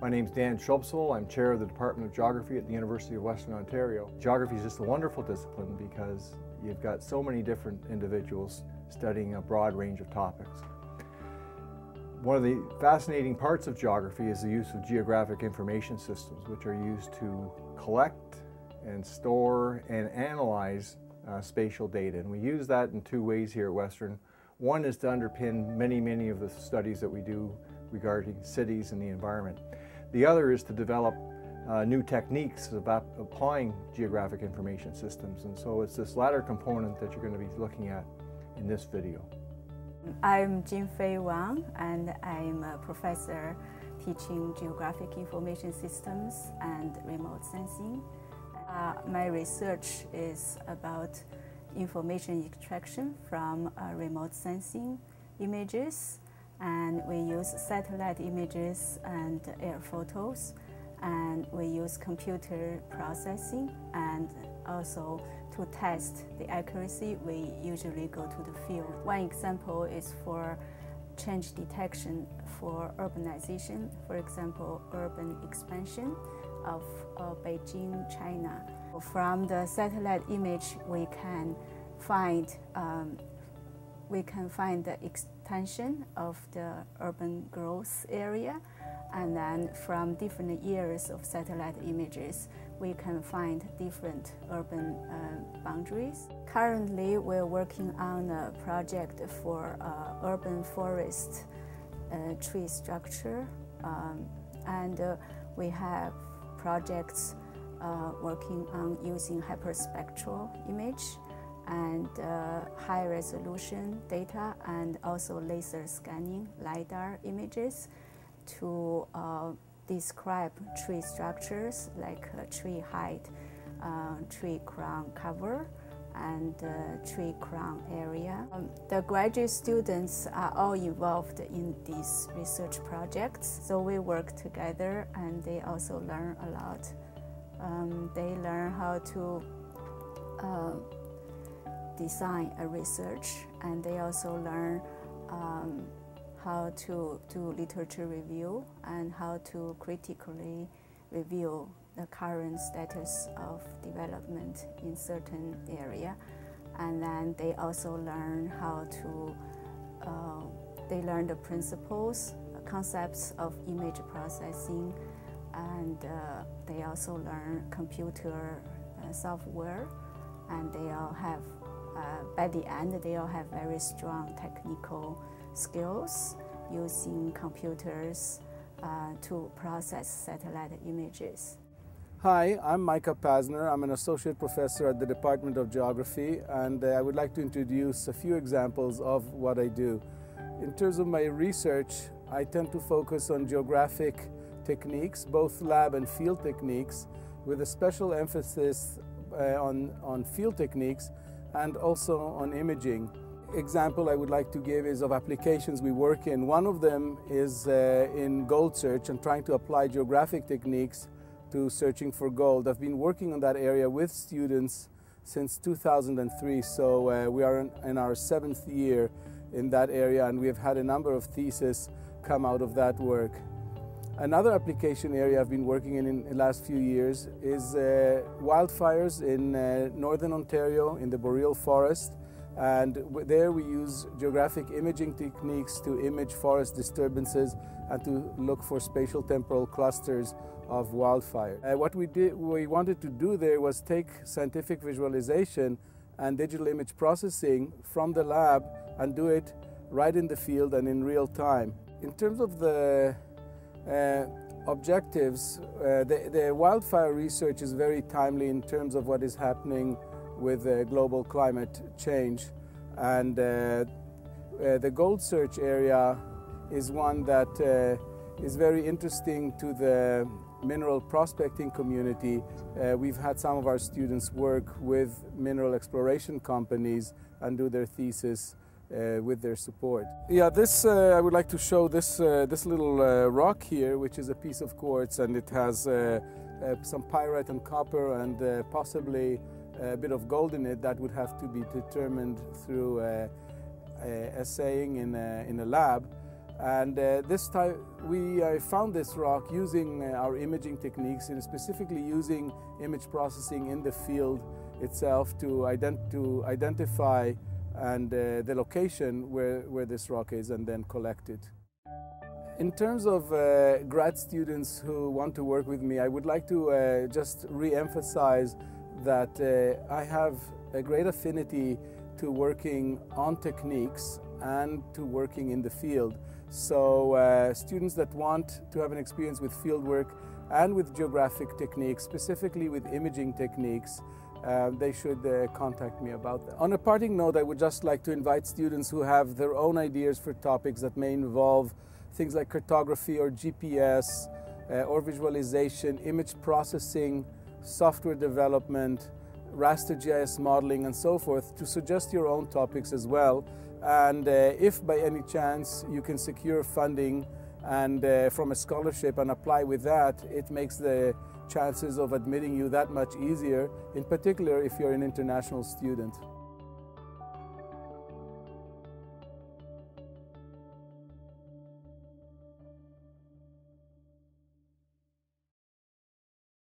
My name is Dan Shrubsole. I'm chair of the Department of Geography at the University of Western Ontario. Geography is just a wonderful discipline because you've got so many different individuals studying a broad range of topics. One of the fascinating parts of geography is the use of geographic information systems, which are used to collect and store and analyze uh, spatial data. And we use that in two ways here at Western. One is to underpin many, many of the studies that we do regarding cities and the environment. The other is to develop uh, new techniques about applying geographic information systems. And so it's this latter component that you're going to be looking at in this video. I'm Jinfei Wang, and I'm a professor teaching geographic information systems and remote sensing. Uh, my research is about information extraction from uh, remote sensing images and we use satellite images and air photos and we use computer processing and also to test the accuracy we usually go to the field. One example is for change detection for urbanization, for example urban expansion of uh, Beijing, China. From the satellite image we can find um, we can find the extension of the urban growth area. And then from different years of satellite images, we can find different urban uh, boundaries. Currently, we're working on a project for uh, urban forest uh, tree structure. Um, and uh, we have projects uh, working on using hyperspectral image and uh, high resolution data and also laser scanning LiDAR images to uh, describe tree structures like uh, tree height, uh, tree crown cover, and uh, tree crown area. Um, the graduate students are all involved in these research projects, so we work together and they also learn a lot. Um, they learn how to uh, design a research and they also learn um, how to do literature review and how to critically review the current status of development in certain area. And then they also learn how to uh, they learn the principles concepts of image processing and uh, they also learn computer uh, software and they all have uh, by the end, they all have very strong technical skills using computers uh, to process satellite images. Hi, I'm Micah Pazner. I'm an associate professor at the Department of Geography, and uh, I would like to introduce a few examples of what I do. In terms of my research, I tend to focus on geographic techniques, both lab and field techniques, with a special emphasis uh, on, on field techniques and also on imaging. Example I would like to give is of applications we work in. One of them is uh, in gold search and trying to apply geographic techniques to searching for gold. I've been working on that area with students since 2003, so uh, we are in, in our seventh year in that area and we have had a number of theses come out of that work. Another application area I've been working in in the last few years is uh, wildfires in uh, northern Ontario in the boreal forest. And there we use geographic imaging techniques to image forest disturbances and to look for spatial temporal clusters of wildfire. Uh, what we, did, we wanted to do there was take scientific visualization and digital image processing from the lab and do it right in the field and in real time. In terms of the objectives, uh, the, the, wildfire research is very timely in terms of what is happening with uh, global climate change. And the gold search area is one that is very interesting to the mineral prospecting community. Uh, we've had some of our students work with mineral exploration companies and do their thesis uh, with their support. Yeah, this uh, I would like to show this uh, this little uh, rock here, which is a piece of quartz, and it has uh, uh, some pyrite and copper, and possibly a bit of gold in it. That would have to be determined through assaying in a, in a lab. And this time we found this rock using our imaging techniques and specifically using image processing in the field itself to, ident to identify and uh, the location where, where this rock is and then collect it. In terms of uh, grad students who want to work with me, I would like to uh, just re-emphasize that uh, I have a great affinity to working on techniques and to working in the field. So uh, students that want to have an experience with fieldwork and with geographic techniques, specifically with imaging techniques, uh, they should uh, contact me about that. On a parting note, I would just like to invite students who have their own ideas for topics that may involve things like cartography or GPS uh, or visualization, image processing, software development, raster GIS modeling and so forth to suggest your own topics as well. And uh, if by any chance you can secure funding and uh, from a scholarship and apply with that, it makes the chances of admitting you that much easier, in particular if you're an international student.